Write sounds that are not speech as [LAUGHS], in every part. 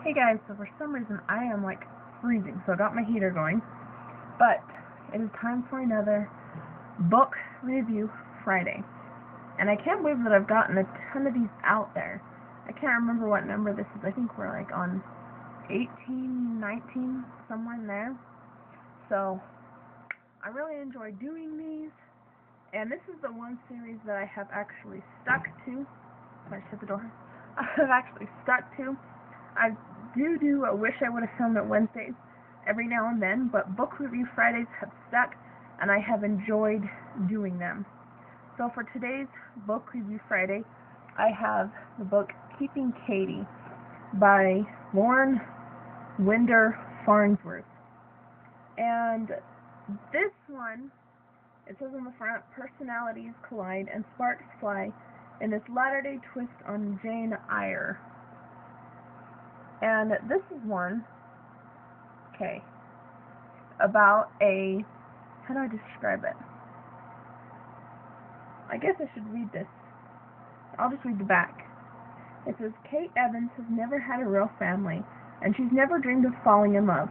Hey guys, so for some reason I am like freezing, so I got my heater going. But it is time for another book review Friday. And I can't believe that I've gotten a ton of these out there. I can't remember what number this is. I think we're like on 18, 19, somewhere in there. So I really enjoy doing these. And this is the one series that I have actually stuck to. I shut the door. [LAUGHS] I've actually stuck to. I do do a wish I would have filmed it Wednesdays every now and then, but book review Fridays have stuck, and I have enjoyed doing them. So for today's book review Friday, I have the book Keeping Katie by Lauren Winder Farnsworth. And this one, it says on the front, personalities collide and sparks fly in this latter-day twist on Jane Eyre. And this is one, okay, about a, how do I describe it? I guess I should read this. I'll just read the back. It says, Kate Evans has never had a real family, and she's never dreamed of falling in love.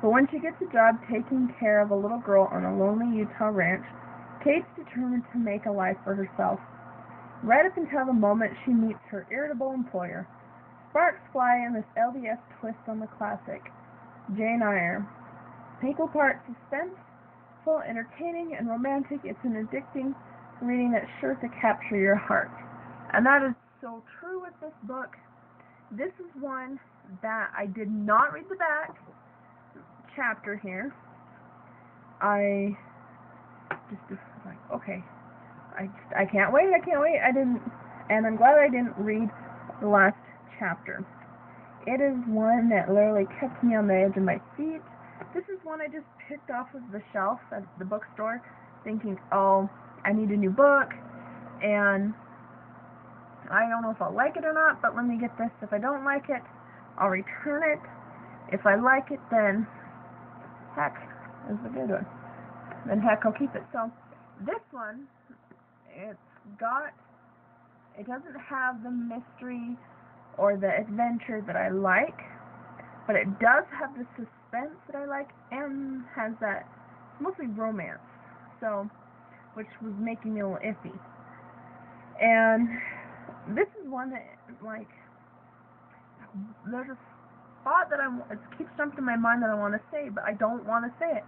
But when she gets a job taking care of a little girl on a lonely Utah ranch, Kate's determined to make a life for herself. Right up until the moment she meets her irritable employer, Sparks fly in this LDS twist on the classic Jane Eyre. Equal parts suspense, full entertaining and romantic, it's an addicting reading that's sure to capture your heart. And that is so true with this book. This is one that I did not read the back chapter here. I just was like, okay, I just, I can't wait, I can't wait. I didn't, and I'm glad I didn't read the last chapter. It is one that literally kept me on the edge of my seat. This is one I just picked off of the shelf at the bookstore, thinking, oh, I need a new book, and I don't know if I'll like it or not, but let me get this. If I don't like it, I'll return it. If I like it, then heck, is a good one. Then heck, I'll keep it. So this one, it's got, it doesn't have the mystery or the adventure that I like, but it does have the suspense that I like and has that mostly romance, so which was making me a little iffy. And this is one that like there's a thought that I it keeps jumping in my mind that I want to say, but I don't want to say it.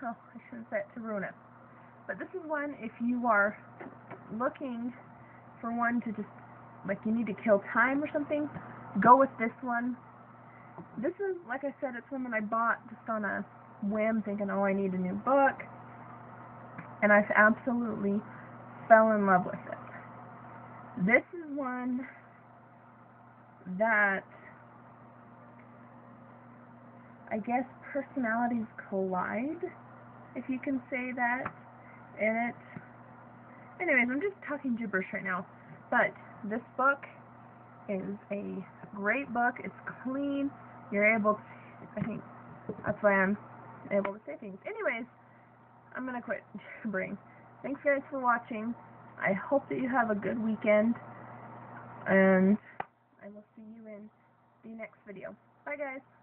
So [LAUGHS] oh, I shouldn't say it to ruin it. But this is one if you are looking for one to just like you need to kill time or something, go with this one. This is, like I said, it's one that I bought just on a whim, thinking, oh, I need a new book. And I absolutely fell in love with it. This is one that I guess personalities collide, if you can say that, in it. Anyways, I'm just talking gibberish right now. But this book is a great book. It's clean. You're able to, I think, that's why I'm able to say things. Anyways, I'm going to quit [LAUGHS] gibbering. Thanks guys for watching. I hope that you have a good weekend. And I will see you in the next video. Bye guys.